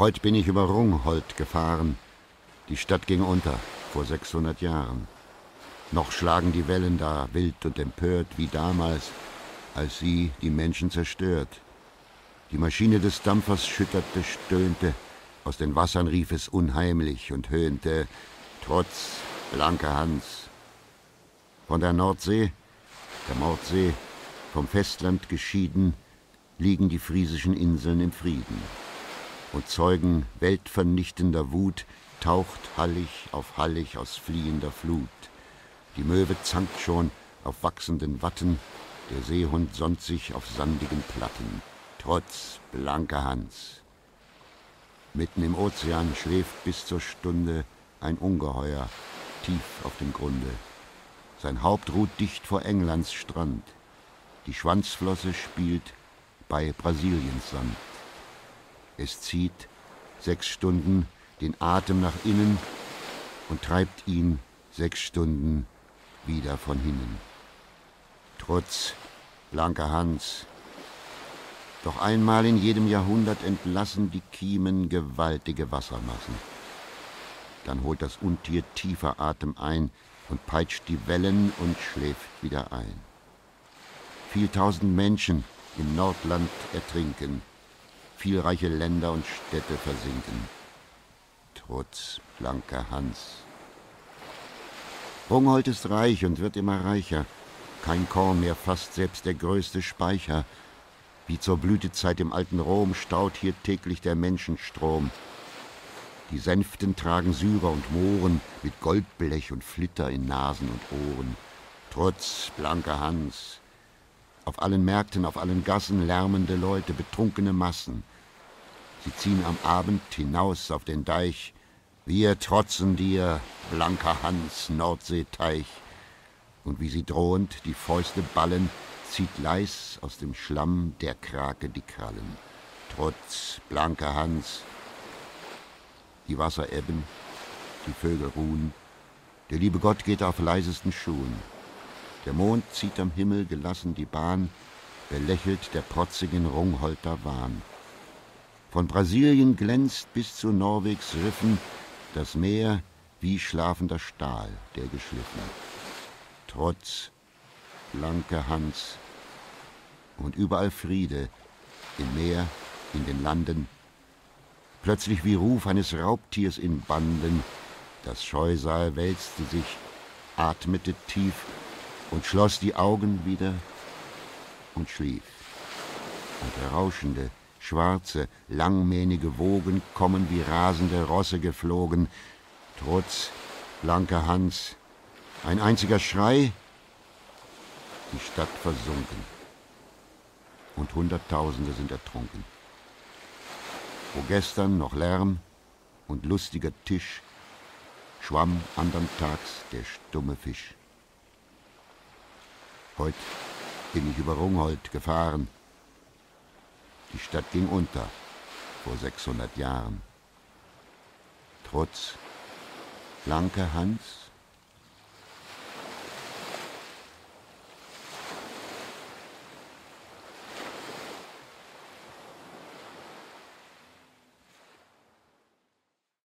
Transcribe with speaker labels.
Speaker 1: Heut bin ich über Rungholt gefahren. Die Stadt ging unter, vor 600 Jahren. Noch schlagen die Wellen da, wild und empört, wie damals, als sie die Menschen zerstört. Die Maschine des Dampfers schütterte, stöhnte, aus den Wassern rief es unheimlich und höhnte, trotz blanker Hans. Von der Nordsee, der Mordsee, vom Festland geschieden, liegen die friesischen Inseln im Frieden. Und zeugen weltvernichtender Wut taucht hallig auf hallig aus fliehender Flut. Die Möwe zankt schon auf wachsenden Watten, der Seehund sonnt sich auf sandigen Platten, trotz blanker Hans. Mitten im Ozean schläft bis zur Stunde ein Ungeheuer tief auf dem Grunde. Sein Haupt ruht dicht vor Englands Strand. Die Schwanzflosse spielt bei Brasiliens Sand. Es zieht sechs Stunden den Atem nach innen und treibt ihn sechs Stunden wieder von hinnen. Trotz blanker Hans. Doch einmal in jedem Jahrhundert entlassen die Kiemen gewaltige Wassermassen. Dann holt das Untier tiefer Atem ein und peitscht die Wellen und schläft wieder ein. Viel tausend Menschen im Nordland ertrinken, viel reiche Länder und Städte versinken. Trotz blanker Hans. Rungholt ist reich und wird immer reicher. Kein Korn mehr fasst selbst der größte Speicher. Wie zur Blütezeit im alten Rom staut hier täglich der Menschenstrom. Die Sänften tragen Syrer und Mohren mit Goldblech und Flitter in Nasen und Ohren. Trotz blanker Hans. Auf allen Märkten, auf allen Gassen lärmende Leute, betrunkene Massen. Sie ziehen am Abend hinaus auf den Deich, wir trotzen dir, blanker Hans, Nordseeteich. Und wie sie drohend die Fäuste ballen, zieht leis aus dem Schlamm der Krake die Krallen. Trotz blanker Hans. Die Wasser ebben, die Vögel ruhen, der liebe Gott geht auf leisesten Schuhen. Der Mond zieht am Himmel gelassen die Bahn, belächelt der protzigen Rungholter Wahn. Von Brasilien glänzt bis zu Norwegs Riffen das Meer wie schlafender Stahl, der geschliffen. Trotz, blanke Hans und überall Friede, im Meer, in den Landen. Plötzlich wie Ruf eines Raubtiers in Banden, das Scheusal wälzte sich, atmete tief und schloss die Augen wieder und schlief. Und rauschende, Schwarze, langmähnige Wogen kommen wie rasende Rosse geflogen. Trotz, blanker Hans, ein einziger Schrei, die Stadt versunken. Und Hunderttausende sind ertrunken. Wo gestern noch Lärm und lustiger Tisch, schwamm andern Tags der stumme Fisch. Heut bin ich über Rungholt gefahren, die Stadt ging unter vor 600 Jahren. Trotz blanker Hans